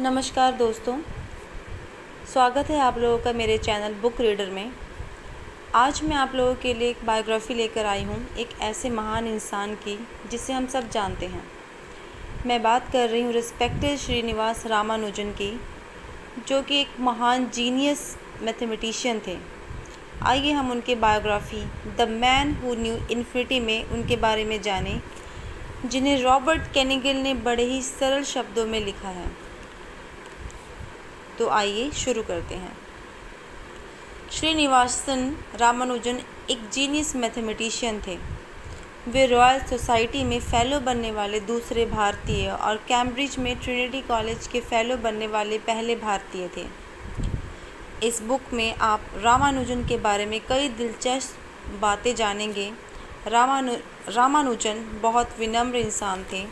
नमस्कार दोस्तों। स्वागत है आप लोगों का मेरे चैनल बुक रीडर में। आज मैं आप लोगों के लिए एक बायोग्राफ़ी लेकर आई हूँ एक ऐसे महान इंसान की, जिसे हम सब जानते हैं। मैं बात कर रही हूँ रिस्पेक्टेड श्रीनिवास रामानुजन की, जो कि एक महान जीनियस मैथमेटिशियन थे। आइए हम उनके biography the man who knew infinity में उनके बारे में जानें, जिन्हें रॉबर्ट कैनिगल ने बड़े ही सरल शब्दों में लिखा है। तो आइए शुरू करते हैं। श्रीनिवासन रामानुजन एक जीनियस मैथमेटिशियन थे। वे रॉयल सोसाइटी में फ़ेलो बनने वाले दूसरे भारतीय और कैम्ब्रिज में ट्रिनिटी कॉलेज के फ़ेलो बनने वाले पहले भारतीय थे। इस बुक में आप रामानुजन के बारे में कई दिलचस्प बातें जानेंगे। रामानु, रामानुजन बहुत विनम्र इंसान थे।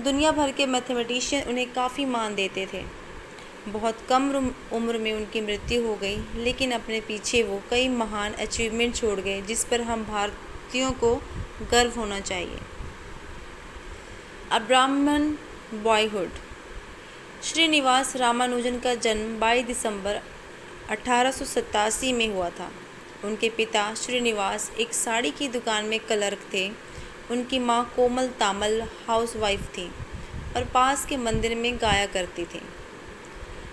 दुनिया भर के मैथमेटिशियन उन्हें काफ़ी मान देते थे। बहुत कम उम्र में उनकी मृत्यु हो गई, लेकिन अपने पीछे वो कई महान अचीवमेंट छोड़ गए, जिस पर हम भारतीयों को गर्व होना चाहिए। अब्राह्मण बॉयहुड श्रीनिवास रामानुजन का जन्म 22 दिसंबर अठारह सौ सतासी में हुआ था। उनके पिता श्रीनिवास एक साड़ी की दुकान में क्लर्क थे। उनकी माँ कोमल तामल हाउसवाइफ थी और पास के मंदिर में गाया करती थी।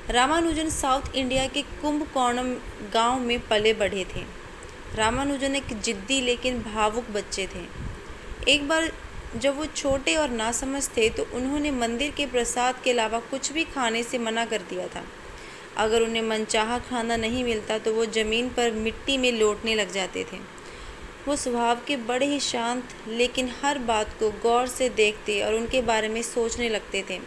रामानुजन साउथ इंडिया के कुंभकोणम गाँव में पले बढ़े थे। रामानुजन एक जिद्दी लेकिन भावुक बच्चे थे। एक बार जब वो छोटे और नासमझ थे तो उन्होंने मंदिर के प्रसाद के अलावा कुछ भी खाने से मना कर दिया था। अगर उन्हें मनचाहा खाना नहीं मिलता तो वो ज़मीन पर मिट्टी में लौटने लग जाते थे। वो स्वभाव के बड़े ही शांत, लेकिन हर बात को गौर से देखते और उनके बारे में सोचने लगते थे।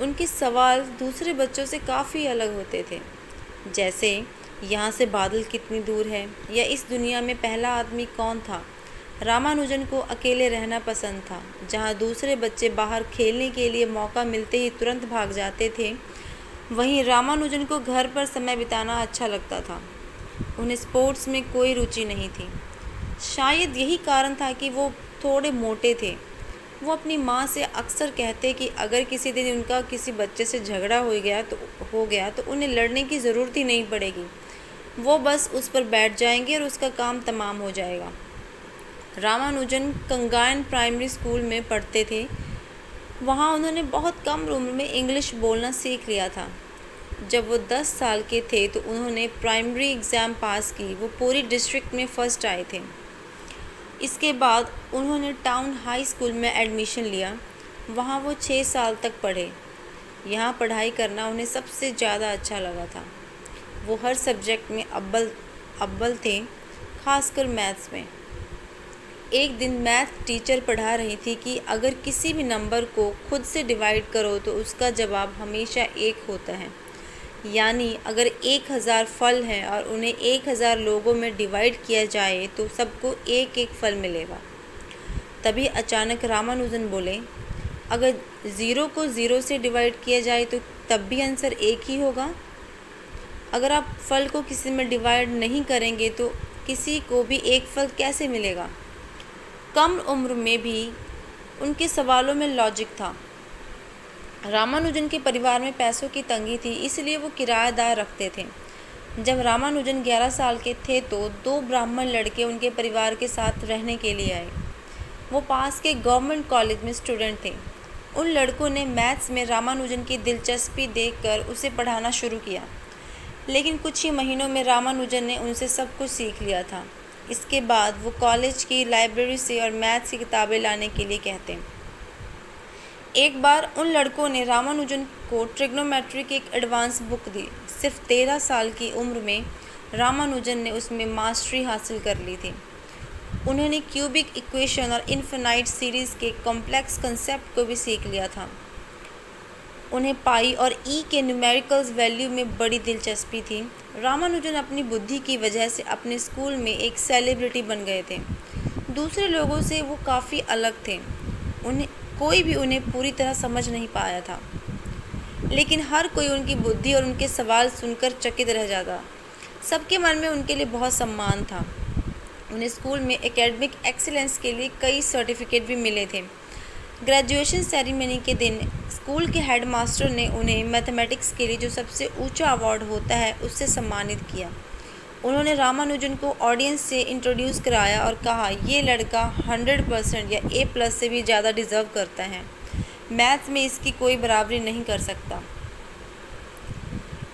उनके सवाल दूसरे बच्चों से काफ़ी अलग होते थे। जैसे, यहाँ से बादल कितनी दूर है, या इस दुनिया में पहला आदमी कौन था? रामानुजन को अकेले रहना पसंद था। जहाँ दूसरे बच्चे बाहर खेलने के लिए मौका मिलते ही तुरंत भाग जाते थे, वहीं रामानुजन को घर पर समय बिताना अच्छा लगता था। उन्हें स्पोर्ट्स में कोई रुचि नहीं थी। शायद यही कारण था कि वो थोड़े मोटे थे। वो अपनी माँ से अक्सर कहते कि अगर किसी दिन उनका किसी बच्चे से झगड़ा हो गया तो हो गया तो उन्हें लड़ने की ज़रूरत ही नहीं पड़ेगी। वो बस उस पर बैठ जाएँगे और उसका काम तमाम हो जाएगा। रामानुजन कंगायन प्राइमरी स्कूल में पढ़ते थे। वहाँ उन्होंने बहुत कम उम्र में इंग्लिश बोलना सीख लिया था। जब वो दस साल के थे तो उन्होंने प्राइमरी एग्ज़ाम पास की। वो पूरी डिस्ट्रिक्ट में फ़र्स्ट आए थे। इसके बाद उन्होंने टाउन हाई स्कूल में एडमिशन लिया। वहाँ वो छः साल तक पढ़े। यहाँ पढ़ाई करना उन्हें सबसे ज़्यादा अच्छा लगा था। वो हर सब्जेक्ट में अव्वल अव्वल थे, खासकर मैथ्स में। एक दिन मैथ टीचर पढ़ा रही थी कि अगर किसी भी नंबर को खुद से डिवाइड करो तो उसका जवाब हमेशा एक होता है। यानी अगर एक हज़ार फल हैं और उन्हें एक हज़ार लोगों में डिवाइड किया जाए तो सबको एक एक फल मिलेगा। तभी अचानक रामानुजन बोले, अगर ज़ीरो को ज़ीरो से डिवाइड किया जाए तो तब भी आंसर एक ही होगा। अगर आप फल को किसी में डिवाइड नहीं करेंगे तो किसी को भी एक फल कैसे मिलेगा? कम उम्र में भी उनके सवालों में लॉजिक था। रामानुजन के परिवार में पैसों की तंगी थी, इसलिए वो किराएदार रखते थे। जब रामानुजन 11 साल के थे तो दो ब्राह्मण लड़के उनके परिवार के साथ रहने के लिए आए। वो पास के गवर्नमेंट कॉलेज में स्टूडेंट थे। उन लड़कों ने मैथ्स में रामानुजन की दिलचस्पी देखकर उसे पढ़ाना शुरू किया। लेकिन कुछ ही महीनों में रामानुजन ने उनसे सब कुछ सीख लिया था। इसके बाद वो कॉलेज की लाइब्रेरी से और मैथ्स की किताबें लाने के लिए कहते। हैं एक बार उन लड़कों ने रामानुजन को ट्रिग्नोमेट्री की एक एडवांस बुक दी। सिर्फ़ तेरह साल की उम्र में रामानुजन ने उसमें मास्टरी हासिल कर ली थी। उन्होंने क्यूबिक इक्वेशन और इन्फिनाइट सीरीज़ के कॉम्प्लेक्स कंसेप्ट को भी सीख लिया था। उन्हें पाई और ई e के न्यूमेरिकल्स वैल्यू में बड़ी दिलचस्पी थी। रामानुजन अपनी बुद्धि की वजह से अपने स्कूल में एक सेलिब्रिटी बन गए थे। दूसरे लोगों से वो काफ़ी अलग थे। उन्हें कोई भी उन्हें पूरी तरह समझ नहीं पाया था। लेकिन हर कोई उनकी बुद्धि और उनके सवाल सुनकर चकित रह जाता। सबके मन में उनके लिए बहुत सम्मान था। उन्हें स्कूल में एकेडमिक एक्सीलेंस के लिए कई सर्टिफिकेट भी मिले थे। ग्रेजुएशन सेरेमनी के दिन स्कूल के हेडमास्टर ने उन्हें मैथमेटिक्स के लिए जो सबसे ऊँचा अवार्ड होता है, उससे सम्मानित किया। उन्होंने रामानुजन को ऑडियंस से इंट्रोड्यूस कराया और कहा, ये लड़का हंड्रेड परसेंट या ए प्लस से भी ज़्यादा डिज़र्व करता है। मैथ्स में इसकी कोई बराबरी नहीं कर सकता।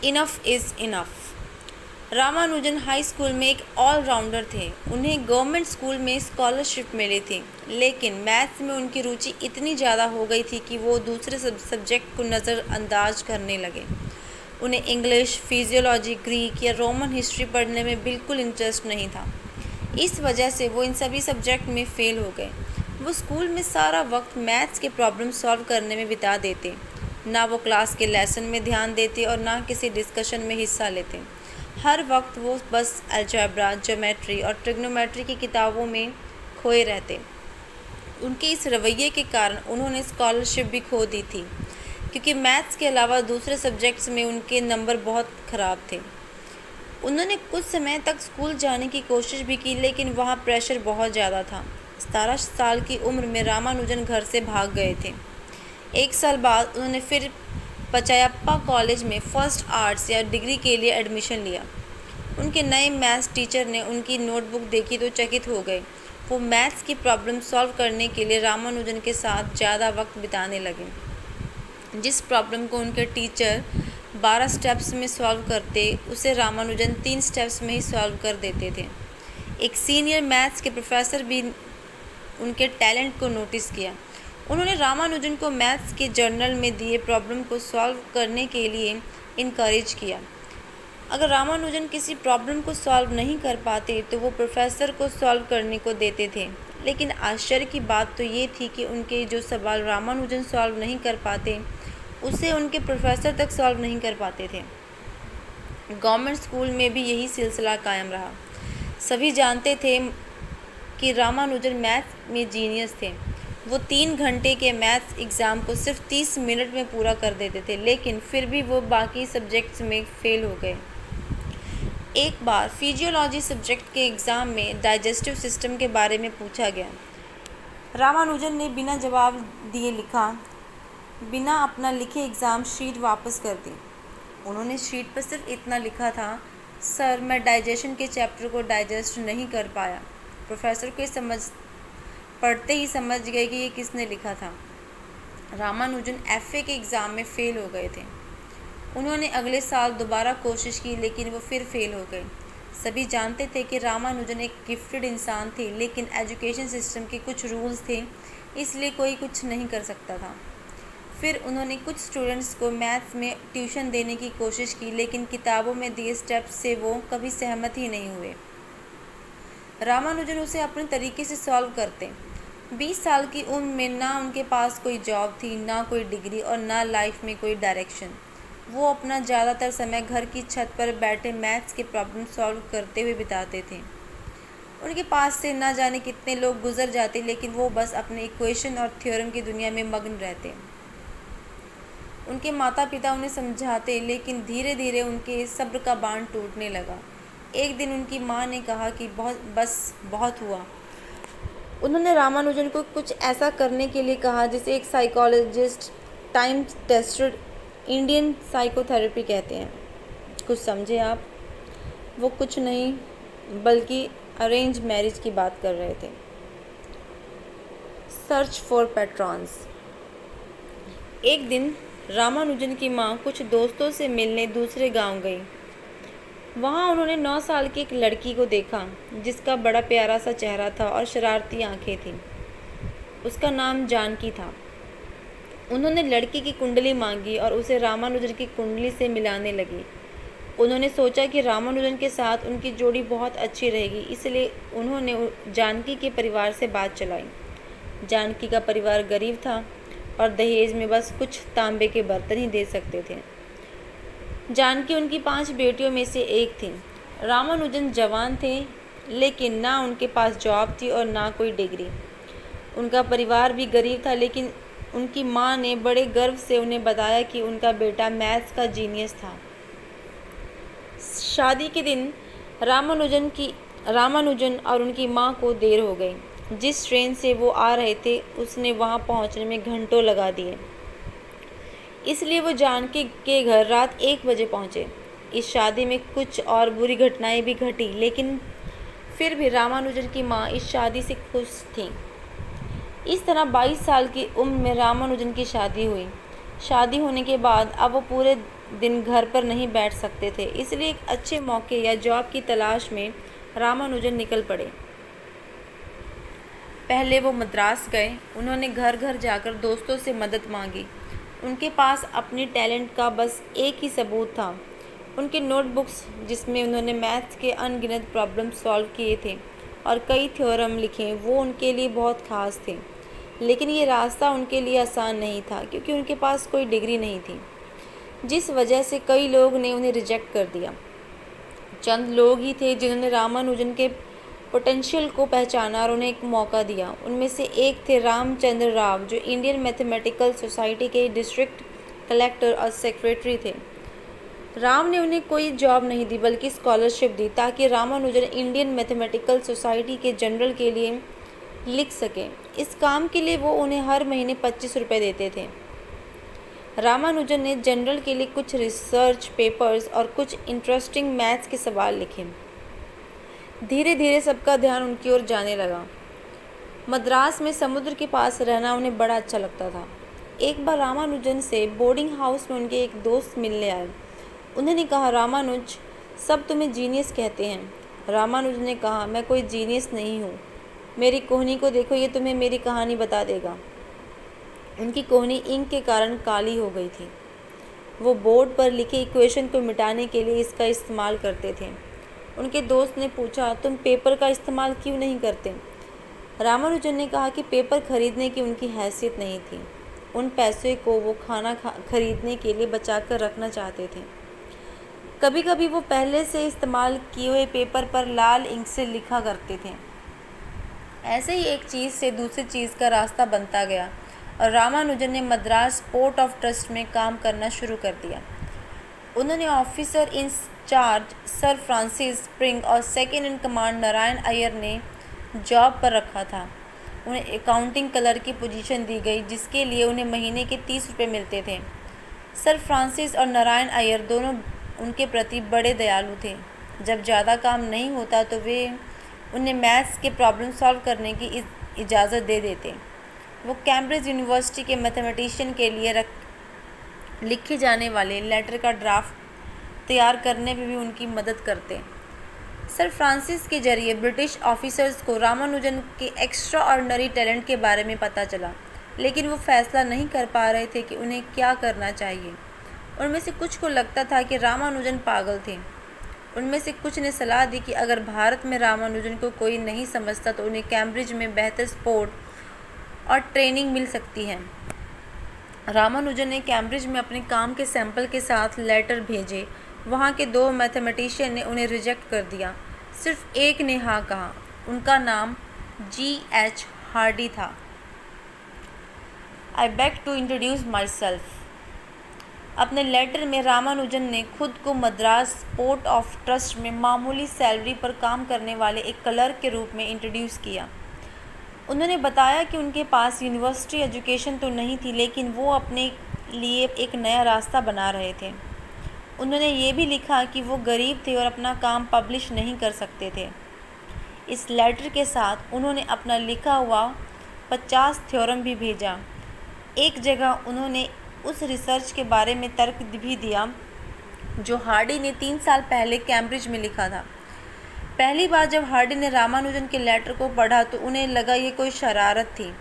Enough is enough Ramanujan high school में एक ऑलराउंडर थे। उन्हें गवर्नमेंट स्कूल में स्कॉलरशिप मिली थी। लेकिन मैथ्स में उनकी रुचि इतनी ज़्यादा हो गई थी कि वो दूसरे सब सब्जेक्ट को नज़रअंदाज करने लगे। उन्हें इंग्लिश फिजियोलॉजी ग्रीक या रोमन हिस्ट्री पढ़ने में बिल्कुल इंटरेस्ट नहीं था। इस वजह से वो इन सभी सब्जेक्ट में फ़ेल हो गए। वो स्कूल में सारा वक्त मैथ्स के प्रॉब्लम सॉल्व करने में बिता देते। ना वो क्लास के लेसन में ध्यान देते और ना किसी डिस्कशन में हिस्सा लेते। हर वक्त वो बस अलजबरा जोमेट्री और ट्रिग्नोमेट्री की किताबों में खोए रहते। उनके इस रवैये के कारण उन्होंने स्कॉलरशिप भी खो दी थी। क्योंकि मैथ्स के अलावा दूसरे सब्जेक्ट्स में उनके नंबर बहुत ख़राब थे। उन्होंने कुछ समय तक स्कूल जाने की कोशिश भी की, लेकिन वहाँ प्रेशर बहुत ज़्यादा था। सतारह साल की उम्र में रामानुजन घर से भाग गए थे। एक साल बाद उन्होंने फिर पचायप्पा कॉलेज में फ़र्स्ट आर्ट्स या डिग्री के लिए एडमिशन लिया। उनके नए मैथ्स टीचर ने उनकी नोटबुक देखी तो चकित हो गए। वो मैथ्स की प्रॉब्लम सॉल्व करने के लिए रामानुजन के साथ ज़्यादा वक्त बिताने लगे। जिस प्रॉब्लम को उनके टीचर बारह स्टेप्स में सॉल्व करते, उसे रामानुजन तीन स्टेप्स में ही सॉल्व कर देते थे। एक सीनियर मैथ्स के प्रोफेसर भी उनके टैलेंट को नोटिस किया। उन्होंने रामानुजन को मैथ्स के जर्नल में दिए प्रॉब्लम को सॉल्व करने के लिए इनक्रेज किया। अगर रामानुजन किसी प्रॉब्लम को सॉल्व नहीं कर पाते तो वो प्रोफेसर को सॉल्व करने को देते थे। लेकिन आश्चर्य की बात तो ये थी कि उनके जो सवाल रामानुजन सॉल्व नहीं कर पाते उसे उनके प्रोफेसर तक सॉल्व नहीं कर पाते थे। गवर्नमेंट स्कूल में भी यही सिलसिला कायम रहा। सभी जानते थे कि रामानुजन मैथ में जीनियस थे। वो तीन घंटे के मैथ्स एग्ज़ाम को सिर्फ़ तीस मिनट में पूरा कर देते थे, लेकिन फिर भी वो बाकी सब्जेक्ट्स में फ़ेल हो गए। एक बार फिजियोलॉजी सब्जेक्ट के एग्ज़ाम में डाइजेस्टिव सिस्टम के बारे में पूछा गया। रामानुजन ने बिना जवाब दिए लिखा बिना अपना लिखे एग्ज़ाम शीट वापस कर दी। उन्होंने शीट पर सिर्फ़ इतना लिखा था, सर, मैं डाइजेशन के चैप्टर को डाइजेस्ट नहीं कर पाया। प्रोफेसर को समझ, पढ़ते ही समझ गए कि ये किसने लिखा था। रामानुजन एफए के एग्ज़ाम में फ़ेल हो गए थे। उन्होंने अगले साल दोबारा कोशिश की, लेकिन वो फिर फेल हो गए। सभी जानते थे कि रामानुजन एक गिफ्टेड इंसान थे, लेकिन एजुकेशन सिस्टम के कुछ रूल्स थे, इसलिए कोई कुछ नहीं कर सकता था। फिर उन्होंने कुछ स्टूडेंट्स को मैथ्स में ट्यूशन देने की कोशिश की, लेकिन किताबों में दिए स्टेप्स से वो कभी सहमत ही नहीं हुए। रामानुजन उसे अपने तरीके से सॉल्व करते। बीस साल की उम्र में ना उनके पास कोई जॉब थी, ना कोई डिग्री और ना लाइफ में कोई डायरेक्शन वो अपना ज़्यादातर समय घर की छत पर बैठे मैथ्स के प्रॉब्लम सॉल्व करते हुए बिताते थे। उनके पास से ना जाने कितने लोग गुजर जाते, लेकिन वो बस अपने इक्वेशन और थ्योरम की दुनिया में मग्न रहते। उनके माता पिता उन्हें समझाते, लेकिन धीरे धीरे उनके सब्र का बाँध टूटने लगा। एक दिन उनकी माँ ने कहा कि बहुत, बस बहुत हुआ। उन्होंने रामानुजन को कुछ ऐसा करने के लिए कहा, जिसे एक psychologist time tested Indian psychotherapy कहते हैं। कुछ समझे आप? वो कुछ नहीं, बल्कि अरेंज मैरिज की बात कर रहे थे। सर्च फॉर पेट्रॉन्स एक दिन रामानुजन की माँ कुछ दोस्तों से मिलने दूसरे गाँव गई। वहाँ उन्होंने नौ साल की एक लड़की को देखा, जिसका बड़ा प्यारा सा चेहरा था और शरारती आँखें थीं। उसका नाम जानकी था। उन्होंने लड़की की कुंडली मांगी और उसे रामानुजन की कुंडली से मिलाने लगी। उन्होंने सोचा कि रामानुजन के साथ उनकी जोड़ी बहुत अच्छी रहेगी, इसलिए उन्होंने जानकी के परिवार से बात चलाई। जानकी का परिवार गरीब था और दहेज में बस कुछ तांबे के बर्तन ही दे सकते थे। जानकी उनकी पाँच बेटियों में से एक थी। रामानुजन जवान थे, लेकिन ना उनके पास जॉब थी और ना कोई डिग्री। उनका परिवार भी गरीब था, लेकिन उनकी माँ ने बड़े गर्व से उन्हें बताया कि उनका बेटा मैथ्स का जीनियस था। शादी के दिन रामानुजन की, रामानुजन और उनकी माँ को देर हो गई। जिस ट्रेन से वो आ रहे थे, उसने वहाँ पहुँचने में घंटों लगा दिए। इसलिए वो जानकी के घर रात एक बजे पहुँचे। इस शादी में कुछ और बुरी घटनाएँ भी घटी, लेकिन फिर भी रामानुजन की माँ इस शादी से खुश थी। इस तरह 22 साल की उम्र में रामानुजन की शादी हुई। शादी होने के बाद अब वो पूरे दिन घर पर नहीं बैठ सकते थे, इसलिए एक अच्छे मौके या जॉब की तलाश में रामानुजन निकल पड़े। पहले वो मद्रास गए। उन्होंने घर घर जाकर दोस्तों से मदद मांगी। उनके पास अपने टैलेंट का बस एक ही सबूत था। उनके नोटबुक्स, जिसमें उन्होंने मैथ्स के अनगिनत प्रॉब्लम सॉल्व किए थे और कई थ्योरम लिखे, वो उनके लिए बहुत ख़ास थे। लेकिन ये रास्ता उनके लिए आसान नहीं था, क्योंकि उनके पास कोई डिग्री नहीं थी। जिस वजह से कई लोग ने उन्हें रिजेक्ट कर दिया। चंद लोग ही थे जिन्होंने रामानुजन के पोटेंशियल को पहचाना और उन्हें एक मौका दिया। उनमें से एक थे रामचंद्र राव, जो इंडियन मैथमेटिकल सोसाइटी के डिस्ट्रिक्ट कलेक्टर और सेक्रेटरी थे। राम ने उन्हें कोई जॉब नहीं दी, बल्कि स्कॉलरशिप दी, ताकि रामानुजन इंडियन मैथमेटिकल सोसाइटी के जनरल के लिए लिख सके। इस काम के लिए वो उन्हें हर महीने पच्चीस रुपये देते थे। रामानुजन ने जनरल के लिए कुछ रिसर्च पेपर्स और कुछ इंटरेस्टिंग मैथ्स के सवाल लिखे। धीरे धीरे सबका ध्यान उनकी ओर जाने लगा। मद्रास में समुद्र के पास रहना उन्हें बड़ा अच्छा लगता था। एक बार रामानुजन से बोर्डिंग हाउस में उनके एक दोस्त मिलने आए। उन्होंने कहा, रामानुज, सब तुम्हें जीनियस कहते हैं। रामानुज ने कहा, मैं कोई जीनियस नहीं हूँ। मेरी कोहनी को देखो, ये तुम्हें मेरी कहानी बता देगा। उनकी कोहनी इंक के कारण काली हो गई थी। वो बोर्ड पर लिखे इक्वेशन को मिटाने के लिए इसका इस्तेमाल करते थे। उनके दोस्त ने पूछा, तुम पेपर का इस्तेमाल क्यों नहीं करते? रामानुजन ने कहा कि पेपर खरीदने की उनकी हैसियत नहीं थी। उन पैसे को वो खाना खा, खरीदने के लिए बचा कर रखना चाहते थे। कभी कभी वो पहले से इस्तेमाल किए हुए पेपर पर लाल इंक से लिखा करते थे। ऐसे ही एक चीज़ से दूसरी चीज़ का रास्ता बनता गया और रामानुजन ने मद्रास पोर्ट ऑफ़ ट्रस्ट में काम करना शुरू कर दिया। उन्होंने officer in charge, sir Francis Spring और second in command Narayana Iyer ने जॉब पर रखा था। उन्हें अकाउंटिंग कलर की पोजीशन दी गई, जिसके लिए उन्हें महीने के तीस रुपये मिलते थे। सर फ्रांसिस और नारायण अय्यर दोनों उनके प्रति बड़े दयालु थे। जब ज़्यादा काम नहीं होता तो वे उन्हें मैथ्स के प्रॉब्लम सॉल्व करने की इजाज़त दे देते। वो कैम्ब्रिज यूनिवर्सिटी के मैथमेटिशियन के लिए रख, लिखे जाने वाले लेटर का ड्राफ्ट तैयार करने में भी उनकी मदद करते सर फ्रांसिस के ज़रिए ब्रिटिश ऑफिसर्स को रामानुजन के एक्स्ट्रा ऑर्डनरी टैलेंट के बारे में पता चला, लेकिन वो फैसला नहीं कर पा रहे थे कि उन्हें क्या करना चाहिए। उनमें से कुछ को लगता था कि रामानुजन पागल थे। उनमें से कुछ ने सलाह दी कि अगर भारत में रामानुजन को कोई नहीं समझता तो उन्हें कैम्ब्रिज में बेहतर स्पोर्ट और ट्रेनिंग मिल सकती है। रामानुजन ने कैम्ब्रिज में अपने काम के सैंपल के साथ लेटर भेजे वहाँ के दो मैथमेटिशियन ने उन्हें रिजेक्ट कर दिया। सिर्फ़ एक ने हाँ कहा। उनका नाम जी एच हार्डी था। I beg to introduce myself अपने लेटर में रामानुजन ने खुद को मद्रास पोर्ट ऑफ़ ट्रस्ट में मामूली सैलरी पर काम करने वाले एक क्लर्क के रूप में इंट्रोड्यूस किया। उन्होंने बताया कि उनके पास यूनिवर्सिटी एजुकेशन तो नहीं थी, लेकिन वो अपने लिए एक नया रास्ता बना रहे थे। उन्होंने ये भी लिखा कि वो गरीब थे और अपना काम पब्लिश नहीं कर सकते थे। इस लेटर के साथ उन्होंने अपना लिखा हुआ पचास थ्योरम भी भेजा। एक जगह उन्होंने उस रिसर्च के बारे में तर्क भी दिया, जो हार्डी ने तीन साल पहले कैम्ब्रिज में लिखा था। पहली बार जब हार्डी ने रामानुजन के लेटर को पढ़ा तो उन्हें लगा ये कोई शरारत थी।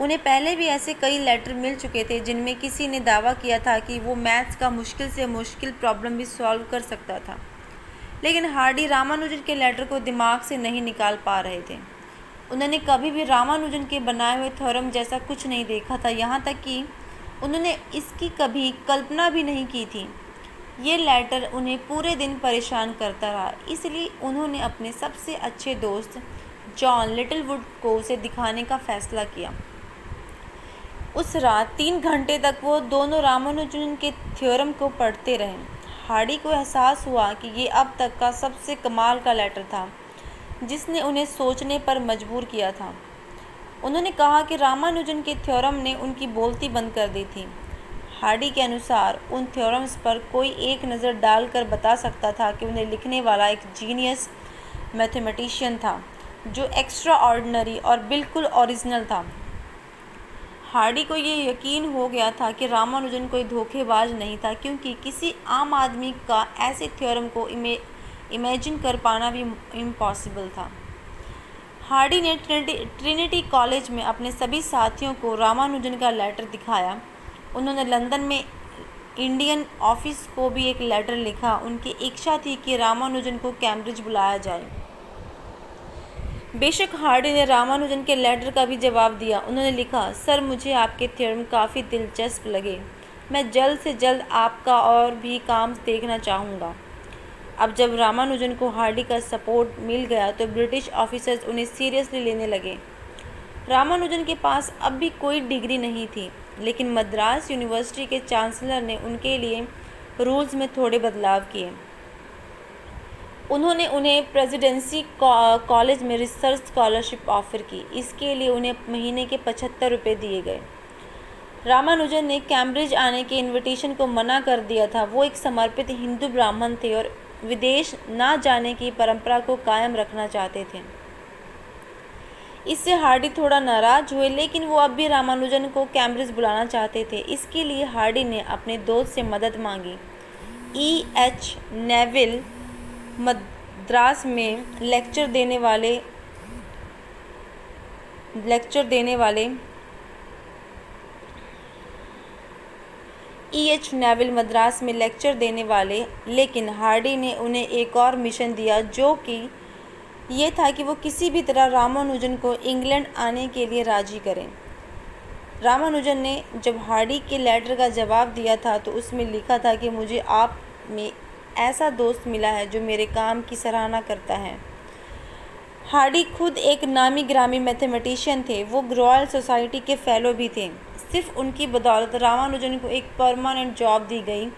उन्हें पहले भी ऐसे कई लेटर मिल चुके थे जिनमें किसी ने दावा किया था कि वो मैथ्स का मुश्किल से मुश्किल प्रॉब्लम भी सॉल्व कर सकता था। लेकिन हार्डी रामानुजन के लेटर को दिमाग से नहीं निकाल पा रहे थे। उन्होंने कभी भी रामानुजन के बनाए हुए थॉरम जैसा कुछ नहीं देखा था। यहाँ तक कि उन्होंने इसकी कभी कल्पना भी नहीं की थी। ये लेटर उन्हें पूरे दिन परेशान करता रहा। इसलिए उन्होंने अपने सबसे अच्छे दोस्त जॉन लिटिलवुड को उसे दिखाने का फैसला किया। उस रात तीन घंटे तक वो दोनों रामानुजन के थ्योरम को पढ़ते रहे। हार्डी को एहसास हुआ कि ये अब तक का सबसे कमाल का लेटर था, जिसने उन्हें सोचने पर मजबूर किया था। उन्होंने कहा कि रामानुजन के थ्योरम ने उनकी बोलती बंद कर दी थी। हार्डी के अनुसार उन थ्योरम्स पर कोई एक नज़र डालकर बता सकता था कि उन्हें लिखने वाला एक जीनियस मैथमेटिशियन था, जो एक्स्ट्रा ऑर्डनरी और बिल्कुल ओरिजिनल था। हार्डी को ये यकीन हो गया था कि रामानुजन कोई धोखेबाज नहीं था, क्योंकि किसी आम आदमी का ऐसे थ्योरम को इमे इमेजिन कर पाना भी इम्पॉसिबल था। हार्डी ने ट्रिनिटी ट्रिनिटी कॉलेज में अपने सभी साथियों को रामानुजन का लेटर दिखाया। उन्होंने लंदन में इंडियन ऑफ़िस को भी एक लेटर लिखा। उनकी इच्छा थी कि रामानुजन को कैम्ब्रिज बुलाया जाए। बेशक हार्डी ने रामानुजन के लेटर का भी जवाब दिया। उन्होंने लिखा, सर, मुझे आपके थ्योरम काफ़ी दिलचस्प लगे। मैं जल्द से जल्द आपका और भी काम देखना चाहूँगा। अब जब रामानुजन को हार्डी का सपोर्ट मिल गया तो ब्रिटिश ऑफिसर्स उन्हें सीरियसली लेने लगे। रामानुजन के पास अब भी कोई डिग्री नहीं थी, लेकिन मद्रास यूनिवर्सिटी के चांसलर ने उनके लिए रूल्स में थोड़े बदलाव किए। उन्होंने उन्हें प्रेसिडेंसी कॉलेज में रिसर्च स्कॉलरशिप ऑफ़र की। इसके लिए उन्हें महीने के पचहत्तर रुपये दिए गए। रामानुजन ने कैम्ब्रिज आने के इनविटेशन को मना कर दिया था। वो एक समर्पित हिंदू ब्राह्मण थे और विदेश ना जाने की परंपरा को कायम रखना चाहते थे। इससे हार्डी थोड़ा नाराज़ हुए, लेकिन वो अब भी रामानुजन को कैम्ब्रिज बुलाना चाहते थे। इसके लिए हार्डी ने अपने दोस्त से मदद मांगी। ई एच नेविल मद्रास में लेक्चर देने वाले लेक्चर देने वाले ई एच नेविल मद्रास में लेक्चर देने वाले, लेकिन हार्डी ने उन्हें एक और मिशन दिया जो कि ये था कि वो किसी भी तरह रामानुजन को इंग्लैंड आने के लिए राज़ी करें। रामानुजन ने जब हार्डी के लेटर का जवाब दिया था तो उसमें लिखा था कि मुझे आप में ऐसा दोस्त मिला है जो मेरे काम की सराहना करता है। हार्डी खुद एक नामी ग्रामी मैथमेटिशियन थे। वो रॉयल सोसाइटी के फेलो भी थे। सिर्फ़ उनकी बदौलत रामानुजन को एक परमानेंट जॉब दी गई,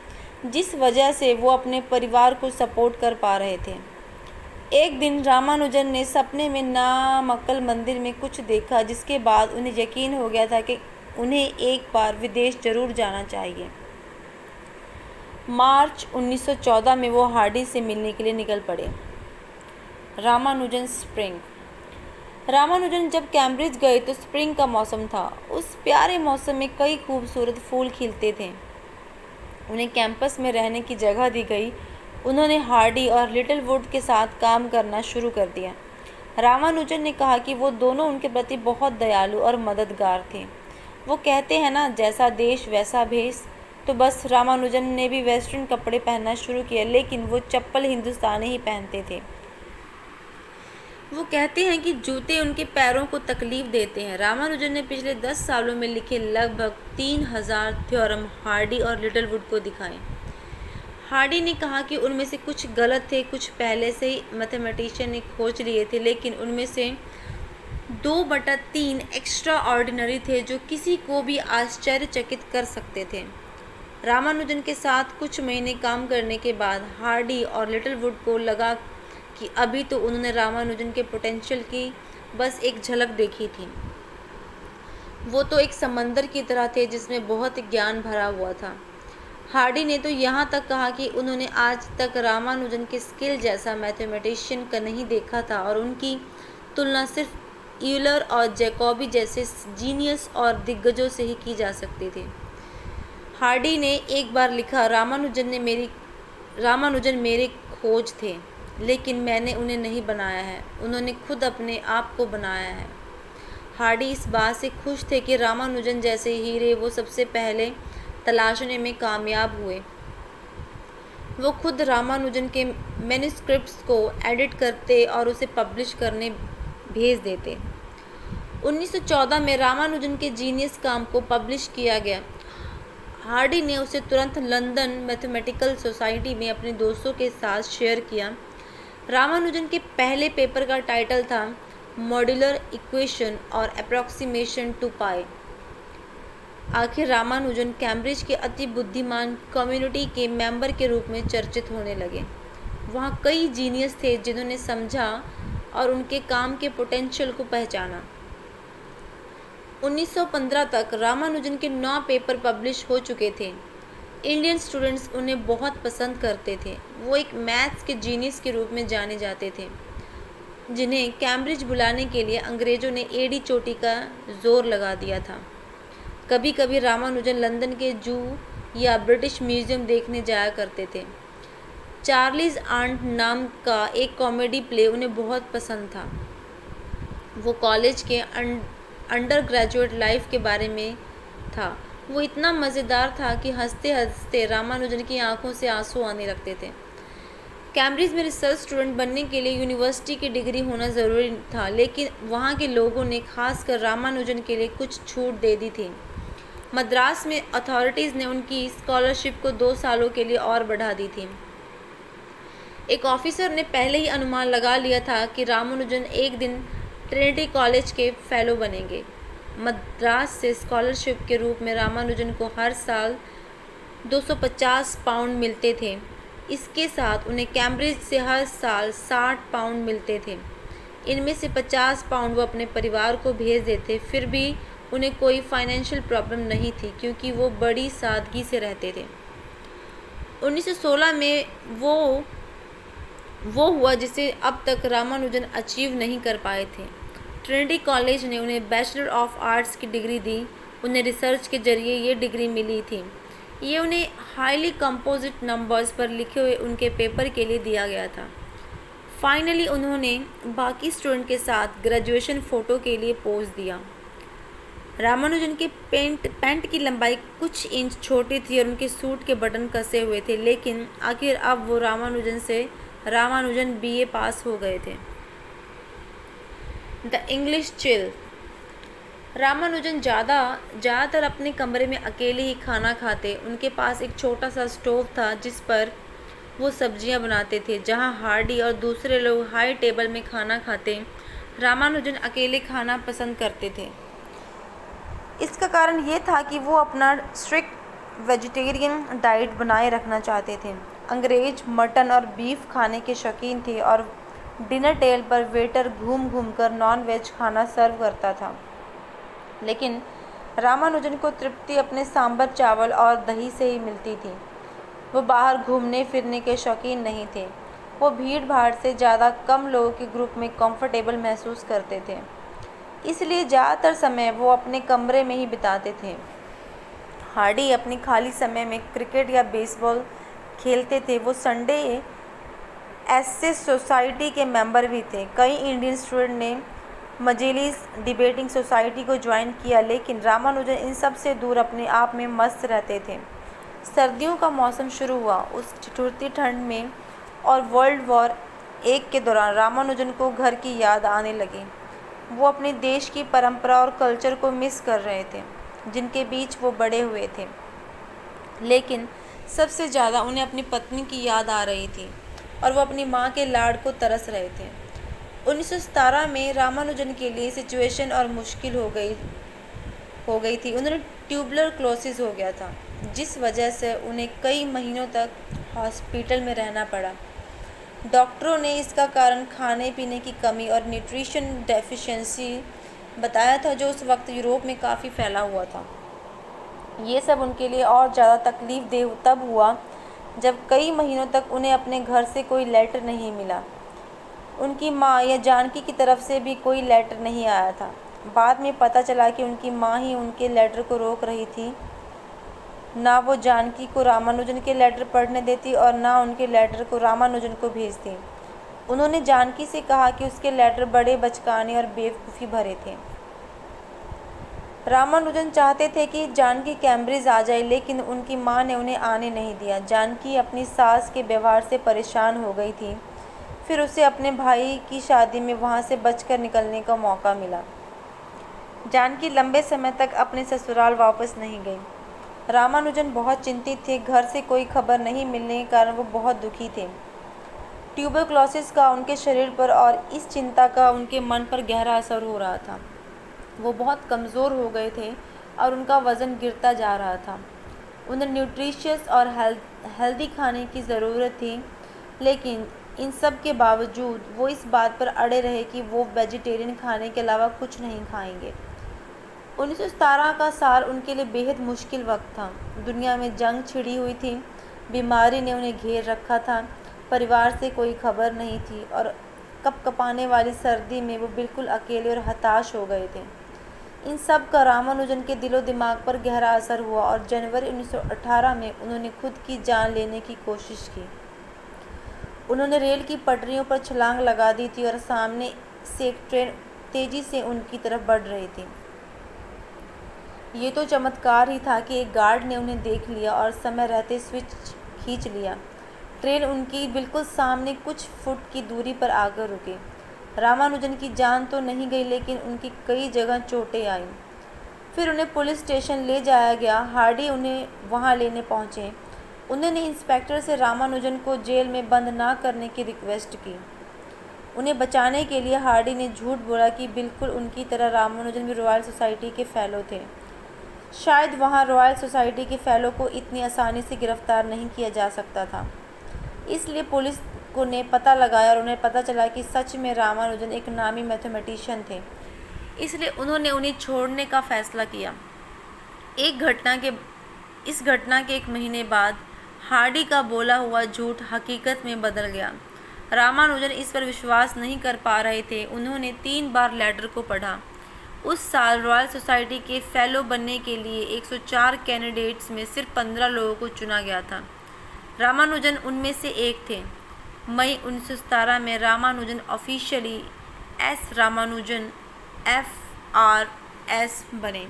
जिस वजह से वो अपने परिवार को सपोर्ट कर पा रहे थे। एक दिन रामानुजन ने सपने में नामक्कल मंदिर में कुछ देखा, जिसके बाद उन्हें यकीन हो गया था कि उन्हें एक बार विदेश ज़रूर जाना चाहिए। मार्च 1914 में वो हार्डी से मिलने के लिए निकल पड़े। रामानुजन स्प्रिंग। रामानुजन जब कैम्ब्रिज गए तो स्प्रिंग का मौसम था। उस प्यारे मौसम में कई खूबसूरत फूल खिलते थे। उन्हें कैंपस में रहने की जगह दी गई। उन्होंने हार्डी और लिटिल वुड के साथ काम करना शुरू कर दिया। रामानुजन ने कहा कि वो दोनों उनके प्रति बहुत दयालु और मददगार थे। वो कहते हैं ना, जैसा देश, वैसा भेष। तो बस रामानुजन ने भी वेस्टर्न कपड़े पहनना शुरू किया, लेकिन वो चप्पल हिंदुस्तानी ही पहनते थे। वो कहते हैं कि जूते उनके पैरों को तकलीफ़ देते हैं। रामानुजन ने पिछले दस सालों में लिखे लगभग तीन हज़ार थ्योरम हार्डी और लिटिल वुड को दिखाए। हार्डी ने कहा कि उनमें से कुछ गलत थे, कुछ पहले से ही मैथमेटिशियन ने खोज लिए थे, लेकिन उनमें से दो बटा तीन एक्स्ट्रा ऑर्डिनरी थे जो किसी को भी आश्चर्यचकित कर सकते थे। रामानुजन के साथ कुछ महीने काम करने के बाद हार्डी और लिटिल वुड को लगा कि अभी तो उन्होंने रामानुजन के पोटेंशियल की बस एक झलक देखी थी। वो तो एक समंदर की तरह थे जिसमें बहुत ज्ञान भरा हुआ था। हार्डी ने तो यहाँ तक कहा कि उन्होंने आज तक रामानुजन के स्किल जैसा मैथमेटिशियन का नहीं देखा था और उनकी तुलना सिर्फ़ यूलर और जैकॉबी जैसे जीनियस और दिग्गजों से ही की जा सकती थी। हार्डी ने एक बार लिखा, रामानुजन ने मेरी, रामानुजन मेरे खोज थे, लेकिन मैंने उन्हें नहीं बनाया है। उन्होंने खुद अपने आप को बनाया है। हार्डी इस बात से खुश थे कि रामानुजन जैसे हीरे वो सबसे पहले तलाशने में कामयाब हुए। वो खुद रामानुजन के मैन्यूस्क्रिप्ट्स को एडिट करते और उसे पब्लिश करने भेज देते। 1914 में रामानुजन के जीनियस काम को पब्लिश किया गया। हार्डी ने उसे तुरंत लंदन मैथमेटिकल सोसाइटी में अपने दोस्तों के साथ शेयर किया। रामानुजन के पहले पेपर का टाइटल था, मॉड्यूलर इक्वेशन और अप्रॉक्सीमेशन टू पाई। आखिर रामानुजन कैम्ब्रिज के अति बुद्धिमान कम्युनिटी के मेंबर के रूप में चर्चित होने लगे। वहाँ कई जीनियस थे जिन्होंने समझा और उनके काम के पोटेंशियल को पहचाना। 1915 तक रामानुजन के नौ पेपर पब्लिश हो चुके थे। इंडियन स्टूडेंट्स उन्हें बहुत पसंद करते थे। वो एक मैथ्स के जीनियस के रूप में जाने जाते थे, जिन्हें कैम्ब्रिज बुलाने के लिए अंग्रेज़ों ने एडी चोटी का ज़ोर लगा दिया था। कभी कभी रामानुजन लंदन के जू या ब्रिटिश म्यूज़ियम देखने जाया करते थे। चार्लीज आंट नाम का एक कॉमेडी प्ले उन्हें बहुत पसंद था। वो कॉलेज के अंडर ग्रेजुएट लाइफ के बारे में था। वो इतना मज़ेदार था कि हँसते हँसते रामानुजन की आँखों से आँसू आने लगते थे। कैम्ब्रिज में रिसर्च स्टूडेंट बनने के लिए यूनिवर्सिटी की डिग्री होना ज़रूरी था, लेकिन वहाँ के लोगों ने खासकर रामानुजन के लिए कुछ छूट दे दी थी। मद्रास में अथॉरिटीज़ ने उनकी स्कॉलरशिप को दो सालों के लिए और बढ़ा दी थी। एक ऑफिसर ने पहले ही अनुमान लगा लिया था कि रामानुजन एक दिन ट्रिनिटी कॉलेज के फेलो बनेंगे। मद्रास से स्कॉलरशिप के रूप में रामानुजन को हर साल 250 पाउंड मिलते थे। इसके साथ उन्हें कैम्ब्रिज से हर साल 60 पाउंड मिलते थे। इनमें से 50 पाउंड वो अपने परिवार को भेज देते। फिर भी उन्हें कोई फाइनेंशियल प्रॉब्लम नहीं थी, क्योंकि वो बड़ी सादगी से रहते थे। 1916 में वो वो हुआ जिसे अब तक रामानुजन अचीव नहीं कर पाए थे। ट्रिनिटी कॉलेज ने उन्हें बैचलर ऑफ़ आर्ट्स की डिग्री दी। उन्हें रिसर्च के ज़रिए ये डिग्री मिली थी। ये उन्हें हाईली कंपोजिट नंबर्स पर लिखे हुए उनके पेपर के लिए दिया गया था। फाइनली उन्होंने बाकी स्टूडेंट के साथ ग्रेजुएशन फ़ोटो के लिए पोज दिया। रामानुजन के पेंट पैंट की लंबाई कुछ इंच छोटी थी और उनके सूट के बटन कसे हुए थे, लेकिन आखिर अब वो रामानुजन से रामानुजन बीए पास हो गए थे। द इंग्लिश चिल रामानुजन ज़्यादा, ज़्यादातर अपने कमरे में अकेले ही खाना खाते। उनके पास एक छोटा सा स्टोव था, जिस पर वो सब्ज़ियाँ बनाते थे, जहाँ हार्डी और दूसरे लोग हाई टेबल में खाना खाते। रामानुजन अकेले खाना पसंद करते थे। इसका कारण ये था कि वो अपना स्ट्रिक्ट वेजिटेरियन डाइट बनाए रखना चाहते थे। अंग्रेज़ मटन और बीफ खाने के शौकीन थे और डिनर टेबल पर वेटर घूम घूम कर नॉन वेज खाना सर्व करता था। लेकिन रामानुजन को तृप्ति अपने सांबर, चावल और दही से ही मिलती थी। वो बाहर घूमने फिरने के शौकीन नहीं थे। वो भीड़ भाड़ से ज़्यादा कम लोगों के ग्रुप में कंफर्टेबल महसूस करते थे। इसलिए ज़्यादातर समय वो अपने कमरे में ही बिताते थे। हार्डी अपनी खाली समय में क्रिकेट या बेसबॉल खेलते थे, वो संडे ऐसे सोसाइटी के मेंबर भी थे। कई इंडियन स्टूडेंट ने मजेलिस डिबेटिंग सोसाइटी को ज्वाइन किया, लेकिन रामानुजन इन सबसे दूर अपने आप में मस्त रहते थे। सर्दियों का मौसम शुरू हुआ। उस ठिठुरती ठंड में और वर्ल्ड वॉर एक के दौरान रामानुजन को घर की याद आने लगी। वो अपने देश की परंपरा और कल्चर को मिस कर रहे थे, जिनके बीच वो बड़े हुए थे। लेकिन सबसे ज़्यादा उन्हें अपनी पत्नी की याद आ रही थी और वो अपनी माँ के लाड को तरस रहे थे। उन्नीस में रामानुजन के लिए सिचुएशन और मुश्किल हो गई हो गई थी। उन्हें ट्यूबलर क्लोसिस हो गया था, जिस वजह से उन्हें कई महीनों तक हॉस्पिटल में रहना पड़ा। डॉक्टरों ने इसका कारण खाने पीने की कमी और न्यूट्रिशन डेफिशिएंसी बताया था, जो उस वक्त यूरोप में काफ़ी फैला हुआ था। ये सब उनके लिए और ज़्यादा तकलीफ़ दे तब हुआ जब कई महीनों तक उन्हें अपने घर से कोई लेटर नहीं मिला। उनकी माँ या जानकी की तरफ़ से भी कोई लेटर नहीं आया था। बाद में पता चला कि उनकी माँ ही उनके लेटर को रोक रही थी। ना वो जानकी को रामानुजन के लेटर पढ़ने देती और ना उनके लेटर को रामानुजन को भेजती। उन्होंने जानकी से कहा कि उसके लेटर बड़े बचकाने और बेवकूफ़ी भरे थे। रामानुजन चाहते थे कि जानकी कैम्ब्रिज आ जाए, लेकिन उनकी माँ ने उन्हें आने नहीं दिया। जानकी अपनी सास के व्यवहार से परेशान हो गई थी। फिर उसे अपने भाई की शादी में वहाँ से बचकर निकलने का मौका मिला। जानकी लंबे समय तक अपने ससुराल वापस नहीं गई। रामानुजन बहुत चिंतित थे। घर से कोई खबर नहीं मिलने के कारण वो बहुत दुखी थे। ट्यूबरक्लोसिस का उनके शरीर पर और इस चिंता का उनके मन पर गहरा असर हो रहा था। वो बहुत कमज़ोर हो गए थे और उनका वज़न गिरता जा रहा था। उन्हें न्यूट्रिशियस और हेल्थ हेल्दी खाने की ज़रूरत थी, लेकिन इन सब के बावजूद वो इस बात पर अड़े रहे कि वो वेजिटेरियन खाने के अलावा कुछ नहीं खाएँगे। उन्नीस का साल उनके लिए बेहद मुश्किल वक्त था। दुनिया में जंग छिड़ी हुई थी, बीमारी ने उन्हें घेर रखा था, परिवार से कोई खबर नहीं थी और कप कपाने वाली सर्दी में वो बिल्कुल अकेले और हताश हो गए थे। इन सब का रामानुजन के दिलो दिमाग पर गहरा असर हुआ और जनवरी 1918 में उन्होंने खुद की जान लेने की कोशिश की। उन्होंने रेल की पटरियों पर छलांग लगा दी थी और सामने से एक ट्रेन तेज़ी से उनकी तरफ़ बढ़ रही थी। ये तो चमत्कार ही था कि एक गार्ड ने उन्हें देख लिया और समय रहते स्विच खींच लिया। ट्रेन उनकी बिल्कुल सामने कुछ फुट की दूरी पर आकर रुकी। रामानुजन की जान तो नहीं गई, लेकिन उनकी कई जगह चोटें आईं। फिर उन्हें पुलिस स्टेशन ले जाया गया। हार्डी उन्हें वहाँ लेने पहुँचे। उन्होंने इंस्पेक्टर से रामानुजन को जेल में बंद ना करने की रिक्वेस्ट की। उन्हें बचाने के लिए हार्डी ने झूठ बोला कि बिल्कुल उनकी तरह रामानुजन भी रॉयल सोसाइटी के फ़ैलो थे। शायद वहाँ रॉयल सोसाइटी के फ़ैलो को इतनी आसानी से गिरफ़्तार नहीं किया जा सकता था। इसलिए पुलिस को ने पता लगाया और उन्हें पता चला कि सच में रामानुजन एक नामी मैथमेटिशियन थे। इसलिए उन्होंने उन्हें छोड़ने का फ़ैसला किया। एक घटना के, इस घटना के एक महीने बाद हार्डी का बोला हुआ झूठ हकीकत में बदल गया। रामानुजन इस पर विश्वास नहीं कर पा रहे थे। उन्होंने तीन बार लेटर को पढ़ा। उस साल रॉयल सोसाइटी के फेलो बनने के लिए 104 कैंडिडेट्स में सिर्फ़ 15 लोगों को चुना गया था। रामानुजन उनमें से एक थे। मई उन्नीस में Ramanujan officially S Ramanujan F R S बने।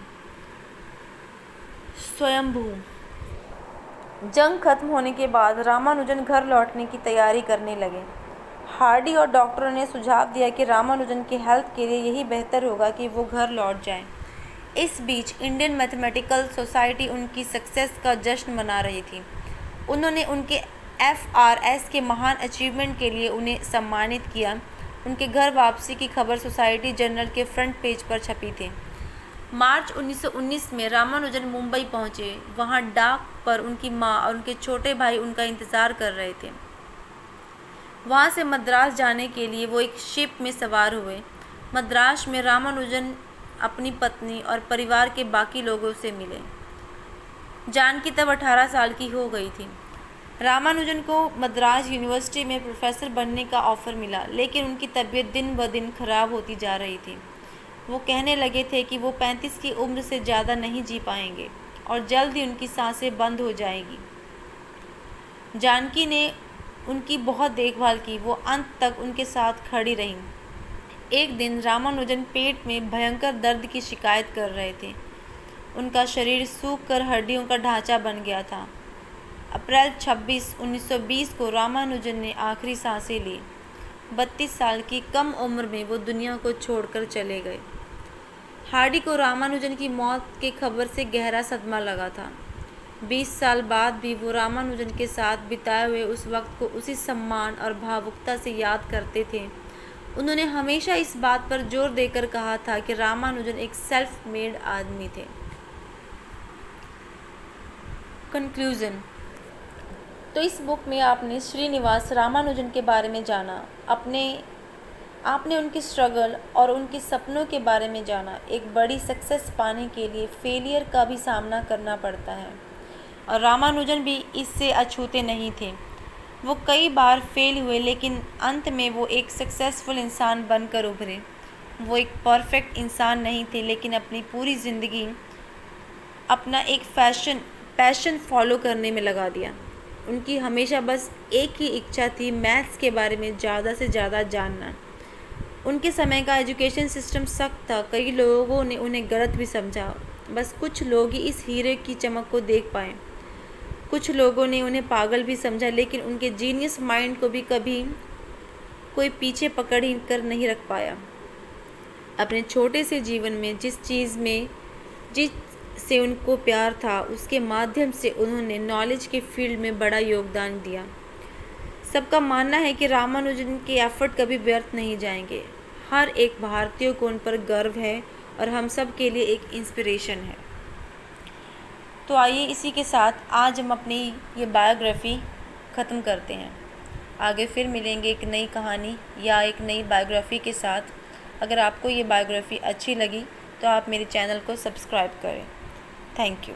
स्वयंभू। जंग खत्म होने के बाद रामानुजन घर लौटने की तैयारी करने लगे। हार्डी और डॉक्टरों ने सुझाव दिया कि रामानुजन की हेल्थ के लिए यही बेहतर होगा कि वो घर लौट जाएँ। इस बीच इंडियन मैथमेटिकल सोसाइटी उनकी सक्सेस का जश्न मना रही थी। उन्होंने उनके एफ़ आर एस के महान अचीवमेंट के लिए उन्हें सम्मानित किया। उनके घर वापसी की खबर सोसाइटी जर्नल के फ्रंट पेज पर छपी थी। मार्च 1919 में रामानुजन मुंबई पहुँचे। वहाँ डाक पर उनकी माँ और उनके छोटे भाई उनका इंतज़ार कर रहे थे। वहाँ से मद्रास जाने के लिए वो एक शिप में सवार हुए। मद्रास में रामानुजन अपनी पत्नी और परिवार के बाकी लोगों से मिले। जानकी तब 18 साल की हो गई थी। रामानुजन को मद्रास यूनिवर्सिटी में प्रोफेसर बनने का ऑफ़र मिला, लेकिन उनकी तबीयत दिन ब दिन खराब होती जा रही थी। वो कहने लगे थे कि वो 35 की उम्र से ज़्यादा नहीं जी पाएँगे और जल्द ही उनकी साँसें बंद हो जाएगी। जानकी ने उनकी बहुत देखभाल की, वो अंत तक उनके साथ खड़ी रहीं। एक दिन रामानुजन पेट में भयंकर दर्द की शिकायत कर रहे थे। उनका शरीर सूख कर हड्डियों का ढांचा बन गया था। अप्रैल 26 1920 को रामानुजन ने आखिरी साँसें ली। बत्तीस साल की कम उम्र में वो दुनिया को छोड़कर चले गए। हार्डी को रामानुजन की मौत के खबर से गहरा सदमा लगा था। बीस साल बाद भी वो रामानुजन के साथ बिताए हुए उस वक्त को उसी सम्मान और भावुकता से याद करते थे। उन्होंने हमेशा इस बात पर ज़ोर देकर कहा था कि रामानुजन एक सेल्फ मेड आदमी थे। कंक्लूज़न तो इस बुक में आपने श्रीनिवास रामानुजन के बारे में जाना, अपने, आपने उनकी स्ट्रगल और उनके सपनों के बारे में जाना। एक बड़ी सक्सेस पाने के लिए फेलियर का भी सामना करना पड़ता है। और रामानुजन भी इससे अछूते नहीं थे। वो कई बार फेल हुए, लेकिन अंत में वो एक सक्सेसफुल इंसान बनकर उभरे। वो एक परफेक्ट इंसान नहीं थे, लेकिन अपनी पूरी ज़िंदगी अपना एक फ़ैशन पैशन फॉलो करने में लगा दिया। उनकी हमेशा बस एक ही इच्छा थी मैथ्स के बारे में ज़्यादा से ज़्यादा जानना। उनके समय का एजुकेशन सिस्टम सख्त था, कई लोगों ने उन्हें गलत भी समझा। बस कुछ लोग ही इस हीरे की चमक को देख पाए। कुछ लोगों ने उन्हें पागल भी समझा, लेकिन उनके जीनियस माइंड को भी कभी कोई पीछे पकड़ ही कर नहीं रख पाया। अपने छोटे से जीवन में जिस चीज़ में, जिस से उनको प्यार था। उसके माध्यम से उन्होंने नॉलेज के फ़ील्ड में बड़ा योगदान दिया। सबका मानना है कि रामानुजन के एफर्ट कभी व्यर्थ नहीं जाएँगे। हर एक भारतीय को उन पर गर्व है और हम सब के लिए एक इंस्पिरेशन है। तो आइए इसी के साथ आज हम अपनी ये बायोग्राफ़ी ख़त्म करते हैं। आगे फिर मिलेंगे एक नई कहानी या एक नई बायोग्राफ़ी के साथ। अगर आपको ये बायोग्राफ़ी अच्छी लगी तो आप मेरे चैनल को सब्सक्राइब करें। Thank you